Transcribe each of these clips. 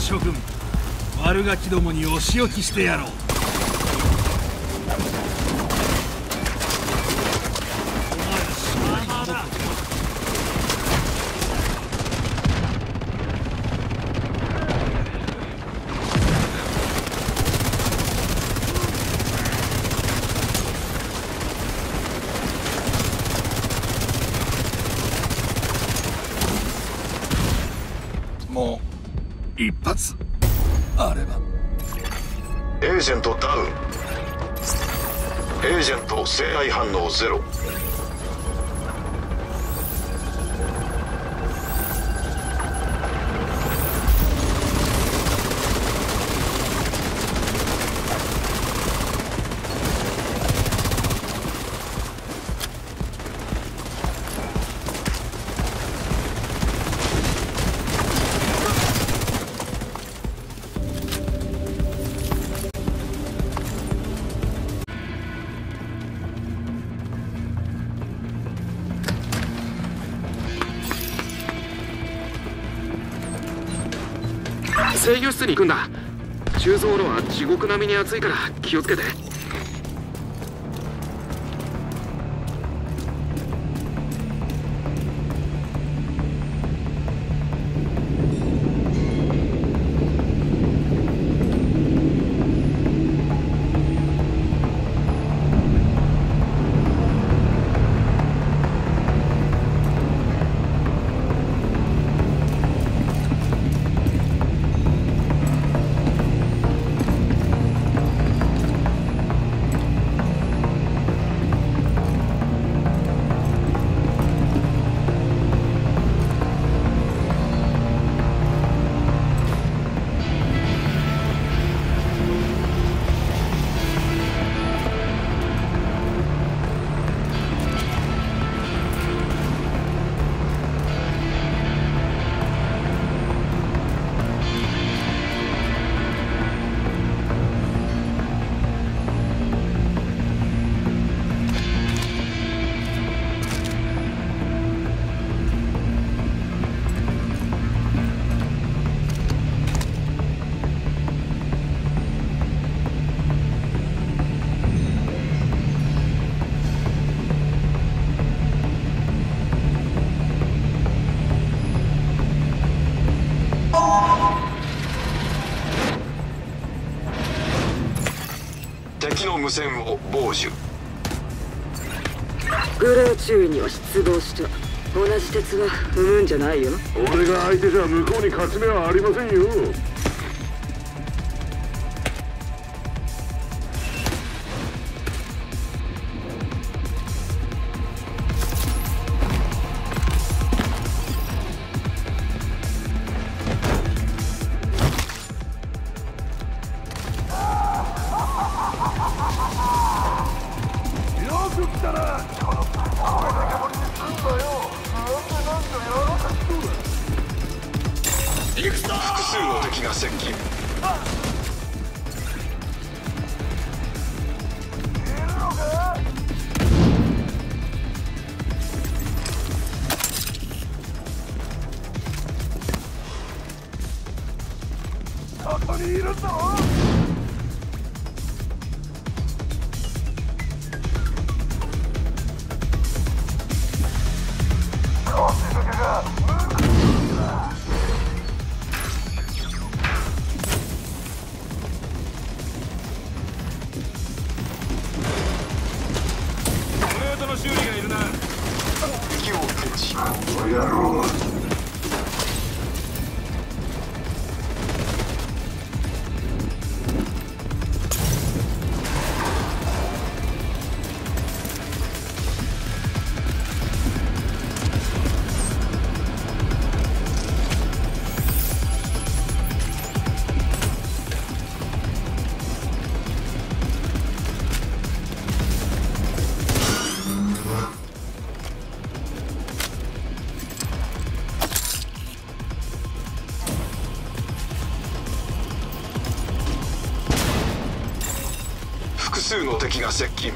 諸君悪ガキどもにお仕置きしてやろう。もう一発。あれば。エージェントダウン。エージェント性愛反応ゼロ。制御室に行くんだ。鋳造炉は地獄並みに暑いから気をつけて。無線を傍受。グレー注意には失望した。同じ鉄は踏むんじゃないよ。俺が相手じゃ向こうに勝ち目はありませんよ修理がいるな。敵を検知この野郎敵が接近。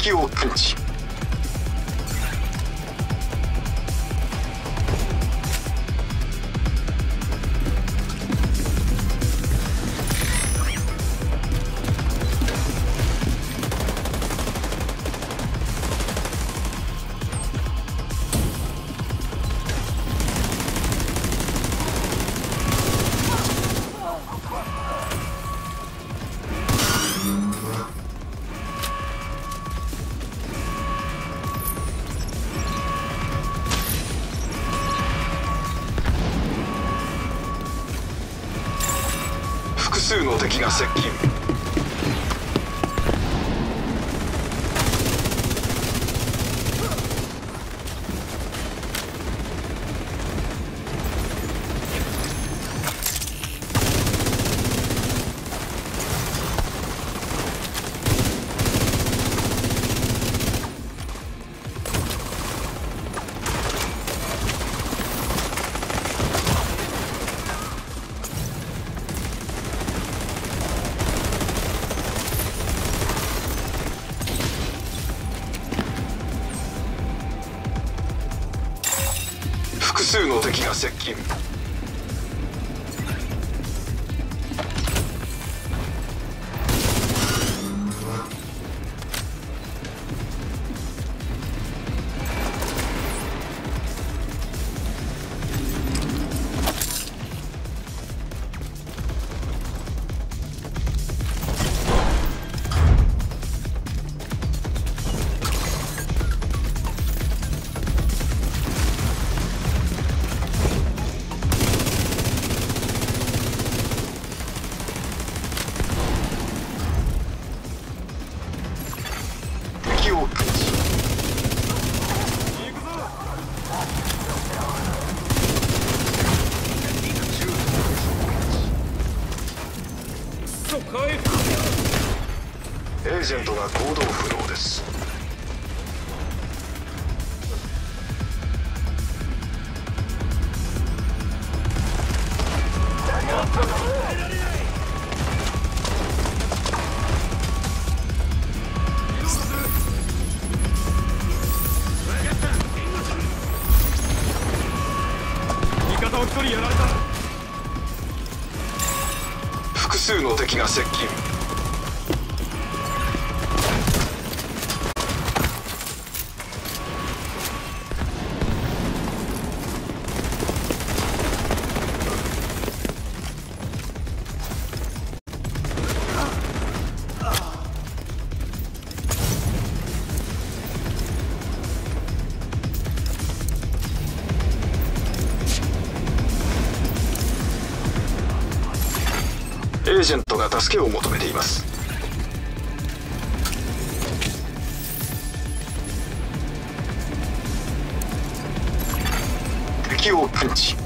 敵を検知数の敵が接近。Jimmy. 助けを求めています。敵を探知。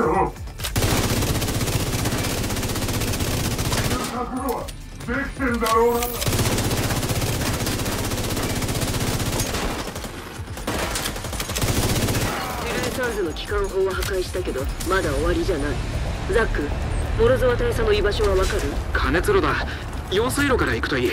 はできてんだろうなサーズの機関砲は破壊したけどまだ終わりじゃない。ザックモロゾワ大佐の居場所はわかる？加熱炉だ。用水路から行くといい。